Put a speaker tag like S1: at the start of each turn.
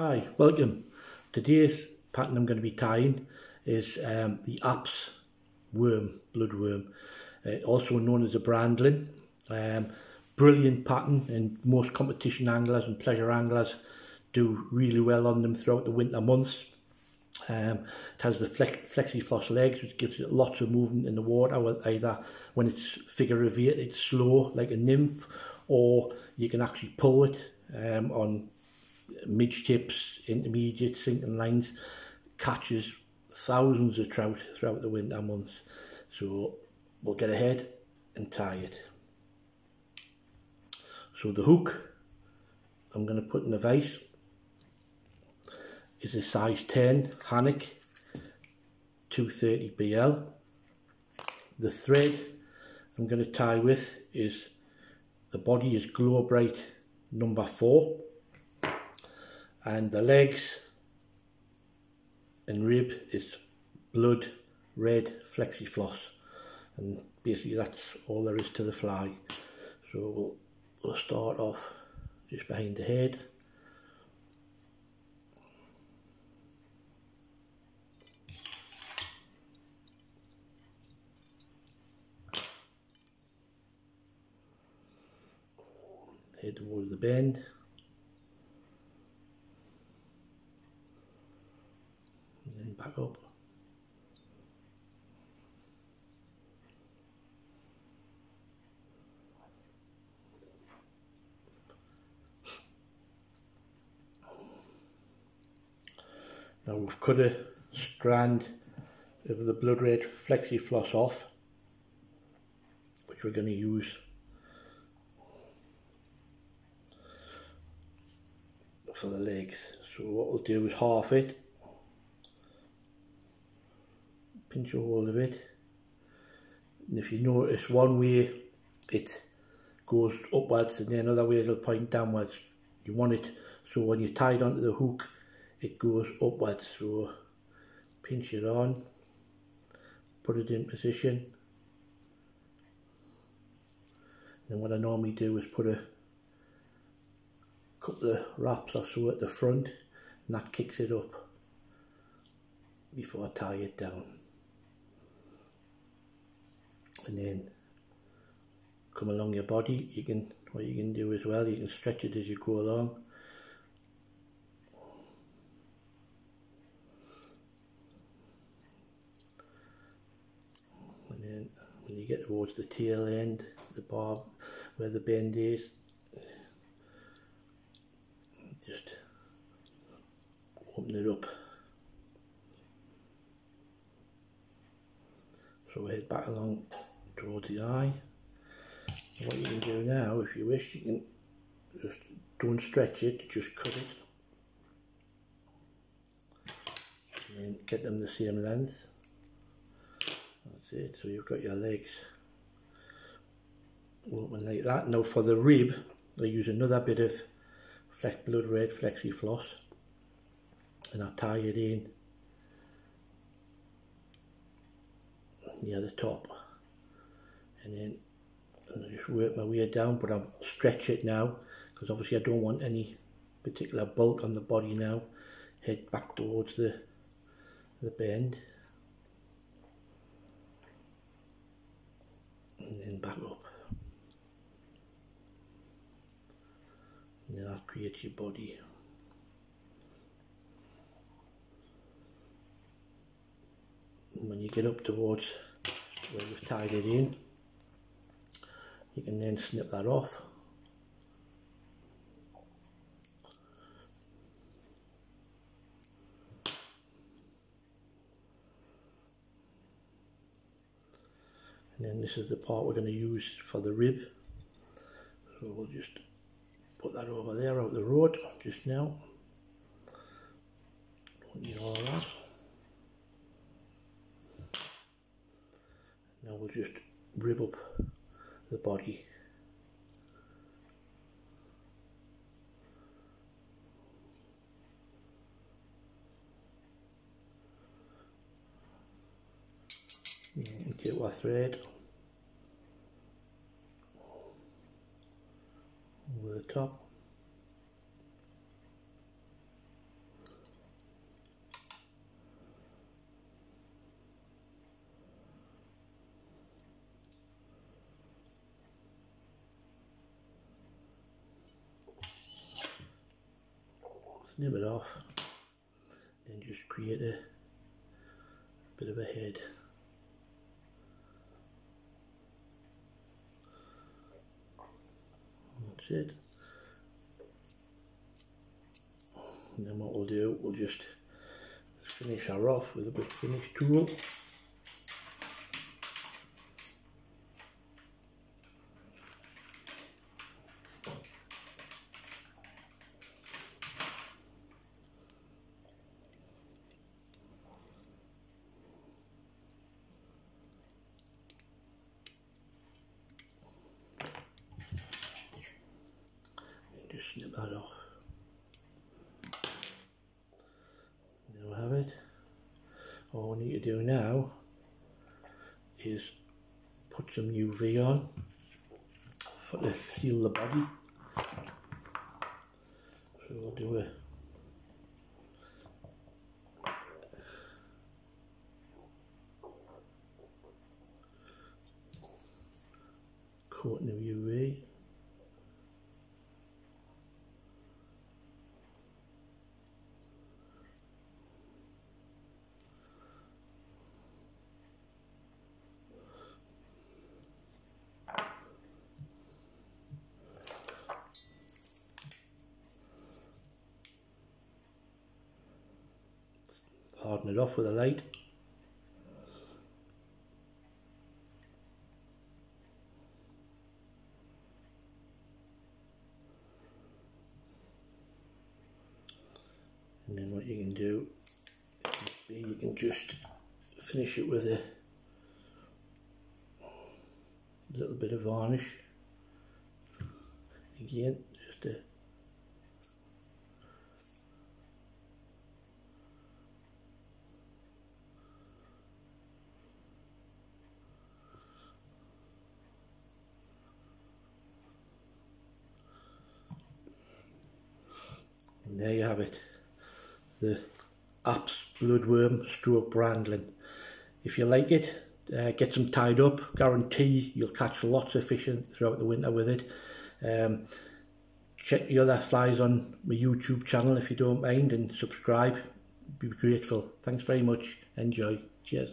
S1: Hi, welcome. Today's pattern I'm going to be tying is um, the Apps worm, bloodworm, uh, also known as a brandling. Um, brilliant pattern and most competition anglers and pleasure anglers do really well on them throughout the winter months. Um, it has the flex, flexi-floss legs, which gives it lots of movement in the water, either when it's figure of eight, it's slow, like a nymph, or you can actually pull it um, on midge tips, intermediate sinking lines, catches thousands of trout throughout the winter months. So we'll get ahead and tie it. So the hook I'm going to put in the vise is a size 10 Hanak 230 BL. The thread I'm going to tie with is the body is Glo-Brite number 4 and the legs and rib is blood red flexi floss and basically that's all there is to the fly. So we'll, we'll start off just behind the head. Head towards the bend back up. Now we've cut a strand of the blood red flexi floss off which we're going to use. For the legs. So what we'll do is half it, hold of it, and if you notice one way it goes upwards and then another way it'll point downwards. You want it so when you tie it onto the hook it goes upwards. So pinch it on, put it in position. And what I normally do is put a couple of wraps or so at the front and that kicks it up before I tie it down and then come along your body. You can what you can do as well you can stretch it as you go along. And then when you get towards the tail end the bar where the bend is just open it up. So we head back along towards the eye. what you can do now, if you wish, you can just don't stretch it, just cut it. And get them the same length. That's it, so you've got your legs open like that. Now for the rib, I use another bit of flex blood red flexi floss and I tie it in near the top and then and I just work my way down but I'll stretch it now because obviously I don't want any particular bulk on the body now. Head back towards the the bend. And then back up. And that creates your body. And when you get up towards where you've tied it in, you can then snip that off. And then this is the part we're going to use for the rib. So we'll just put that over there out the road just now. Don't need all that. Now we'll just rib up the body. Get my thread over the top snip it off and just create a bit of a head. That's it. And then what we'll do, we'll just finish her off with a bit of finish tool. just snip that off. There we have it. All we need to do now is put some UV on for to seal the body. So we'll do a coating of UV. It off with a light. And then what you can do, you can just finish it with a little bit of varnish. Again, just a And there you have it. The Apps Bloodworm Stroke Brandling. If you like it, uh, get some tied up. Guarantee you'll catch lots of fishing throughout the winter with it. Um, check the other flies on my YouTube channel if you don't mind and subscribe. Be grateful. Thanks very much. Enjoy. Cheers.